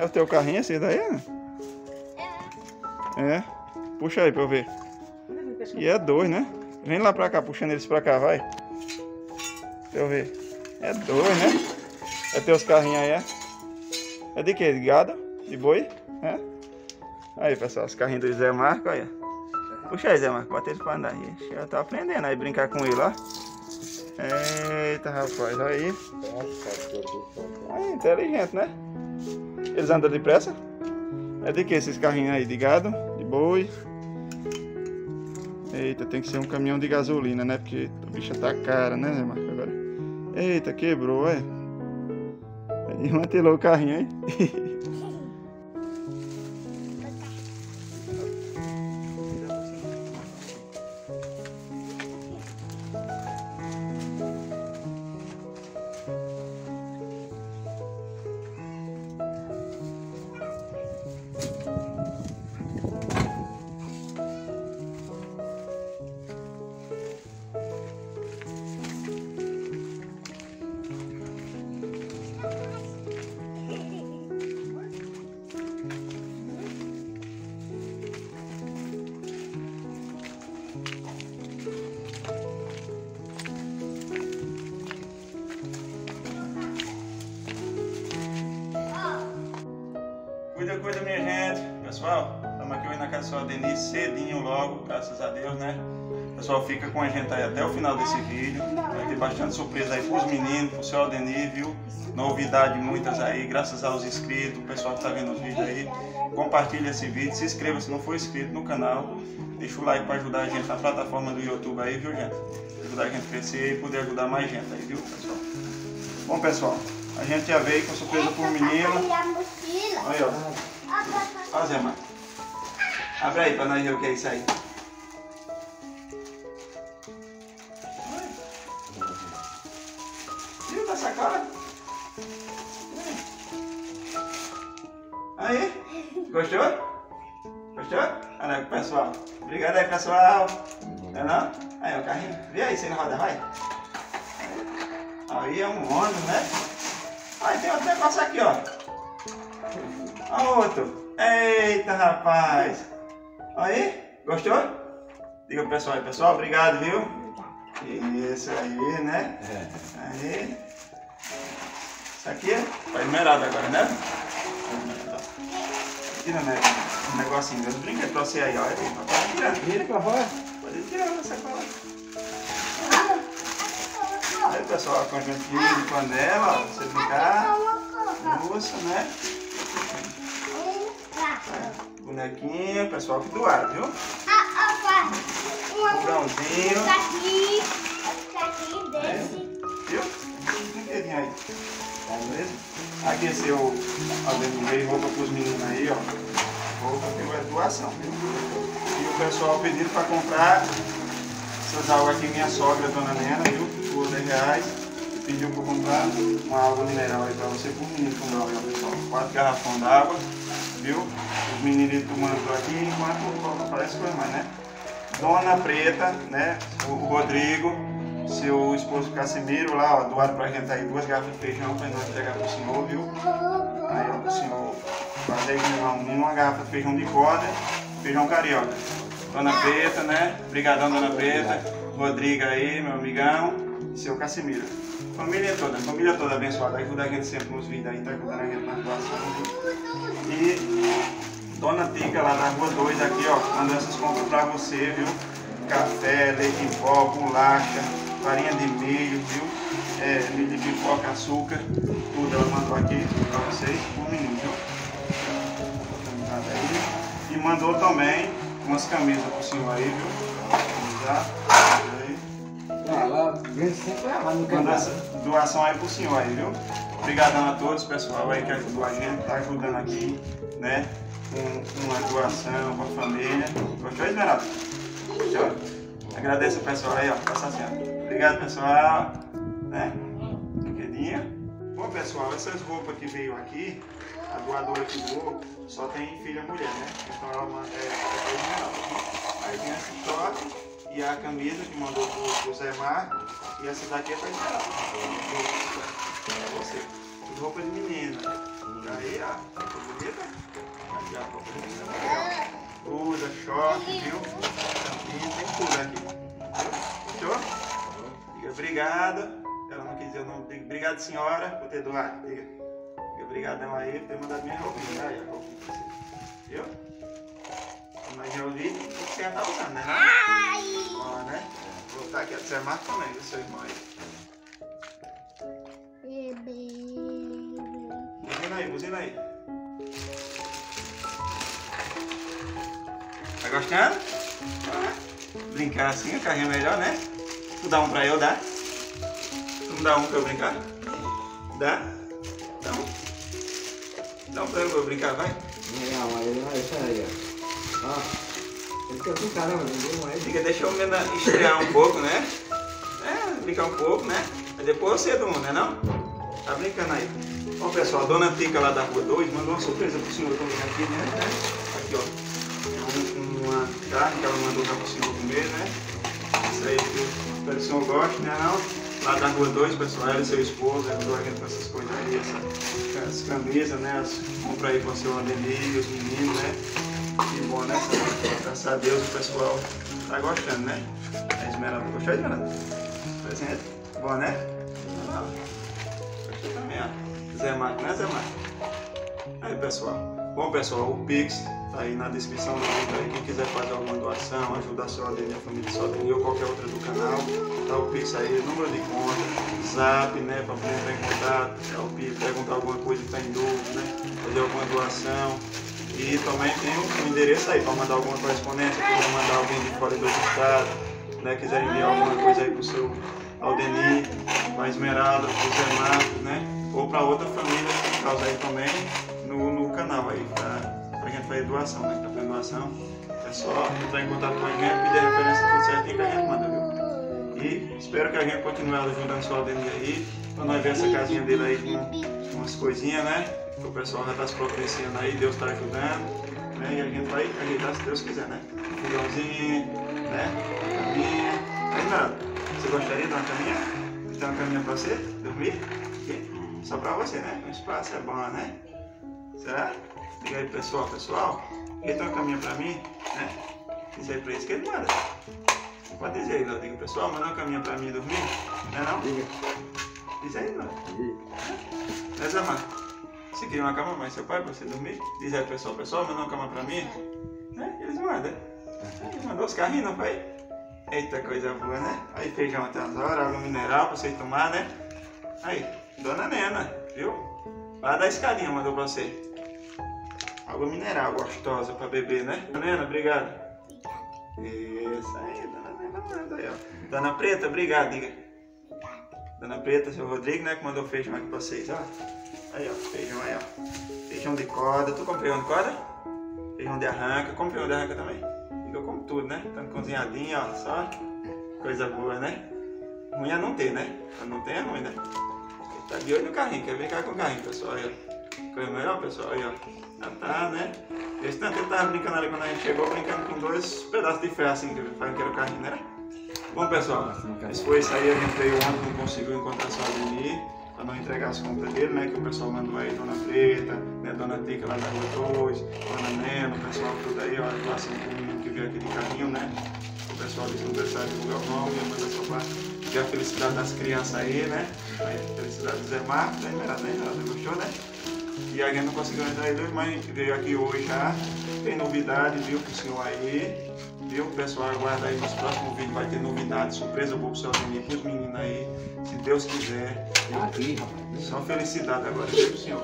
É o teu carrinho esse daí, né? É. Puxa aí pra eu ver. E é dois, né? Vem lá pra cá, puxando eles pra cá, vai. Pra eu ver. É dois, né? É teus carrinhos aí, é? É de quê? De gado? De boi? É? Aí, pessoal, os carrinhos do Zé Marco, olha. Puxa aí, Zé Marco, bota ele pra andar aí. Já tá aprendendo aí, brincar com ele, ó. Eita, rapaz, olha aí. Aí, inteligente, né? Eles andam depressa? É de que esses carrinhos aí? De gado? De boi? Eita, tem que ser um caminhão de gasolina, né? Porque a bicha tá cara, né, Marco? Agora. Eita, quebrou, é. Desmantelou o carrinho, hein? logo, graças a Deus, né? Pessoal, fica com a gente aí até o final desse vídeo. Vai ter bastante surpresa aí pros meninos, pro seu Aldenir, viu? Novidade muitas aí, graças aos inscritos, o pessoal que tá vendo os vídeos aí. Compartilha esse vídeo, se inscreva se não for inscrito no canal. Deixa o like para ajudar a gente na plataforma do YouTube aí, viu, gente? Ajudar a gente a crescer e poder ajudar mais gente aí, viu, pessoal? Bom, pessoal, a gente já veio com surpresa pro menino. Olha, ó. Ó, Zé Marcos. Abre aí pra nós ver o que é isso aí. Viu da sacola? Aí, gostou? Gostou? Olha aí, pessoal. Obrigado aí, pessoal. Não é não? Aí, o carrinho. Vê aí se ele roda, vai. Aí é um ônibus, né? Aí tem outro negócio aqui, ó. Olha outro. Eita, rapaz. Aí, gostou? Diga pro pessoal aí, pessoal. Obrigado, viu? Isso aí, né? Aí. Isso aqui é pra esmeralda agora, né? Tira, né? Um negocinho. Eu brinquei pra você aí, ó. Aí, Pode tirar. Vira pra fora. Pode tirar essa cola. Aí, pessoal, conjuntinho de panela, ó. Você brincar. Moça, né? Bonequinho, pessoal que doaram, viu? Fogãozinho, viu? Um dedinho aí. Tá beleza? Aqui esse é o além meio, roupa pros meninos aí, ó. Roupa que é doação, viu? E o pessoal pediram pra comprar essas águas aqui, minha sogra, dona Nena, viu? Por 10 reais. Pediu pra comprar uma água mineral aí pra você pro menino ó, pessoal. Quatro garrafões d'água, viu? Os meninos tomando aqui, enquanto parece coisa mais, né? Dona Preta, né? O Rodrigo, seu esposo Casimiro lá, ó, doaram pra gente aí duas garrafas de feijão pra nós entregar pro senhor, viu? Aí, ó, pro senhor fazer uma, uma garrafa de feijão de corda, feijão carioca. Dona Preta, né? Obrigadão, Dona Preta. Rodrigo aí, meu amigão. E seu Casimiro. Família toda, família toda abençoada. Ajuda a gente sempre nos vídeos aí, tá ajudando a gente na doação. E Dona Tica lá na rua 2 aqui, ó, mandando essas compras pra você, viu? Café, leite em pó, bolacha, farinha de milho, viu? É, milho de pipoca, açúcar, tudo ela mandou aqui pra vocês, por menino, viu? E mandou também umas camisas pro senhor aí, viu? Já. Ah, lá vem sempre lá no canal. essa doação aí pro senhor aí, viu? Obrigadão a todos, pessoal aí que ajudou a gente, tá ajudando aqui, né? Com, uma doação, com a família. Gostou, Esmeralda? Gostou? Agradeço o pessoal aí, ó, passa assim, ó. Obrigado, pessoal. Né? Brinquedinha. Bom, pessoal, essas roupas que veio aqui, a doadora que doou, só tem filha mulher, né? Então ela manda, é, é Esmeralda? Aí tem esse top e a camisa que mandou pro, pro Zé Marco. E essa daqui é pra Esmeralda. Pra você. Roupa de menina. Aí, ó. Já Usa, choque, viu? Tampinha, tem tudo aqui. Fechou? Obrigado. Ela não quis dizer o nome. Obrigado, senhora, por ter doado. Diga. Diga obrigadão aí por ter mandado minha roupinha. Né? Aí, a roupinha pra você. Viu? Mas já ouvi que você ia estar usando, né? Ai! Ó, né? Vou botar aqui a de Marco também, do seu irmão aí. Tá gostando? Brincar assim, o carrinho é melhor, né? Tu dá um pra eu, dá? Tu não dá um pra eu brincar? Dá? Dá um. Dá um pra eu pra eu brincar, vai. Não, ele vai isso aí, ó. Ó. Ele quer com caramba, ninguém mais. Fica, deixa o menino estrear um pouco, né? É, brincar um pouco, né? Mas depois você um, né não? Tá brincando aí. Bom pessoal, a dona Tica lá da rua 2 mandou uma surpresa pro senhor também aqui, né? Aqui ó. Um- uma carne que ela mandou para o senhor comer, né? Isso aí que espero que o senhor goste, né não? Lá da rua 2, pessoal, ela e seu esposo, ajudou a gente com essas coisas aí, essa, as camisas, né? As, compra aí com o seu Adenir, os meninos, né? Que bom, né? Graças a Deus o pessoal tá gostando, né? A Esmeralda, gostou, Esmeralda? Presente? Bom, né? Gostou também, ó. Zé Marco, né, Zé Marco? Aí, pessoal. Bom, pessoal, o Pix tá aí na descrição do vídeo aí. Quem quiser fazer alguma doação, ajudar seu Adenir, a família seu Adenir ou qualquer outra do canal, tá o Pix aí, número de conta, zap, né, pra poder entrar em contato, é perguntar alguma coisa que tá em dúvida, né, fazer alguma doação. E também tem o endereço aí para mandar alguma correspondência, quiser mandar alguém de fora do estado, né, quiser enviar alguma coisa aí pro seu Aldenir, pra Esmeralda, pro Zé Marcos, né, ou para outra família que causa aí também canal aí, pra, pra gente fazer doação, né, pra fazer doação. É só entrar em contato com a gente, pedir a referência tudo certinho que a gente manda, viu? E espero que a gente continue ajudando seu Aldenir aí, pra nós ver essa casinha dele aí com umas coisinhas, né? Que o pessoal já está se providenciando aí, Deus está ajudando, né? E a gente vai ajeitar se Deus quiser, né? Fogãozinho, né? Caminha. Mas nada, você gostaria de uma caminha? Ter uma caminha pra você? Dormir? Só pra você, né? O espaço é bom, né? Será? Diga aí, pessoal, pessoal. Quem tem uma caminha pra mim, né? Diz aí pra eles que ele manda. Pode dizer aí, Léo. Diga, pessoal, manda uma caminha pra mim dormir, né não? Diga. Diz aí, Léo. Diga. Zé Marcos? Você queria uma cama mais seu pai pra você dormir? Diz aí, pessoal, pessoal, mandou uma cama pra mim? Né? Eles mandam. Ele mandou os carrinhos, não foi? Eita, coisa boa, né? Aí feijão até as horas, água mineral pra vocês tomar, né? Aí, dona Nena, viu? Lá da escadinha mandou pra você. Água mineral gostosa pra beber, né? Nena, obrigado. Isso aí, dona Nena manda aí, ó. Dona Preta, obrigado, diga. Dona Preta, seu Rodrigo, né, que mandou feijão aqui pra vocês, ó. Aí, ó, feijão aí, ó. Feijão de corda. Tu comprei um de corda? Feijão de arranca. Comprei um de arranca também. Eu como tudo, né? Tanto cozinhadinho, ó, só. Coisa boa, né? Ruim é não ter, né? Quando não tem é ruim, né? Tá de olho no carrinho, quer brincar com o carrinho, pessoal. Aí, ó. Melhor, pessoal, aí, ó. Já tá, né? Esse tanto ele tava brincando ali quando a gente chegou, brincando com dois pedaços de ferro, assim, que fazem que era o carrinho, né? Bom, pessoal, esse foi isso aí. A gente veio ontem, não conseguiu encontrar só ali para não entregar as compras dele, né? Que o pessoal mandou aí, Dona Preta, né? Dona Tica lá da Rua 2, Dona Nena, o pessoal tudo aí, ó, doação do menino que veio aqui de carrinho, né? O pessoal disse não precisava divulgar o nome, mandar só para ver a felicidade das crianças aí, né? A felicidade do Zé Marcos, né? Melhor, né? Ela gostou, né? E a gente não conseguiu entrar aí dois, mas a gente veio aqui hoje já. Tem novidade, viu, pro senhor aí. Viu, pessoal? Aguarda aí nos próximos vídeos, vai ter novidade, surpresa boa pro seu menino, pros meninos aí. Se Deus quiser. Tá aqui, rapaz. Só felicidade agora, viu, pro senhor?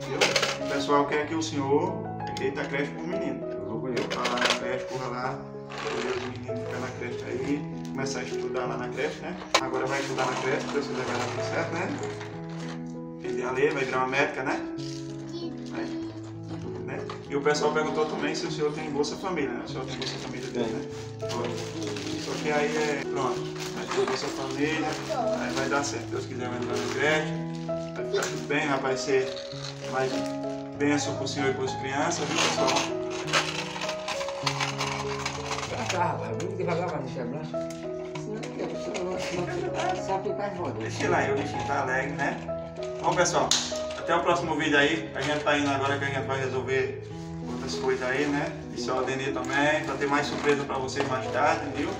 Viu? O pessoal quer que o senhor deita creche pro menino. Eu vou conhecer. Vai lá na creche, corra lá, escolher os meninos ficar na creche aí, começar a estudar lá na creche, né? Agora vai estudar na creche, Deus quiser vai dar tudo certo, né? A vai virar uma médica, né? Vai. né? E o pessoal perguntou também se o senhor tem Bolsa Família, né? O senhor tem Bolsa Família dele, né? Só que aí é. Pronto, vai ter Bolsa Família, aí vai dar certo. Deus quiser vai entrar na creche, vai ficar tudo bem, vai ser mais bênção pro senhor e para as crianças, viu pessoal? Pra cá, rapaz. Vamos devagar pra não quebrar. Senão, só ficar. Deixa lá, o bichinho tá alegre, né? Bom pessoal, até o próximo vídeo aí. A gente tá indo agora que a gente vai resolver outras coisas aí, né? E seu Adenir também, pra ter mais surpresa pra vocês mais tarde, viu?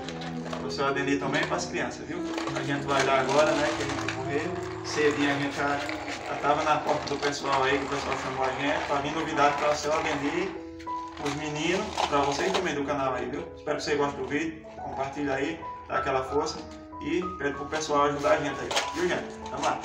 Para o seu Adenir também e para as crianças, viu? A gente vai dar agora, né? Que a gente correr. Cedinho a gente já estava na porta do pessoal aí, que o pessoal chamou a gente. Para vir novidade para o seu Adenir, os meninos, para vocês também do canal aí, viu? Espero que vocês gostem do vídeo. Compartilha aí, dá aquela força. E pede pro pessoal ajudar a gente aí. Viu, gente? Vamos lá.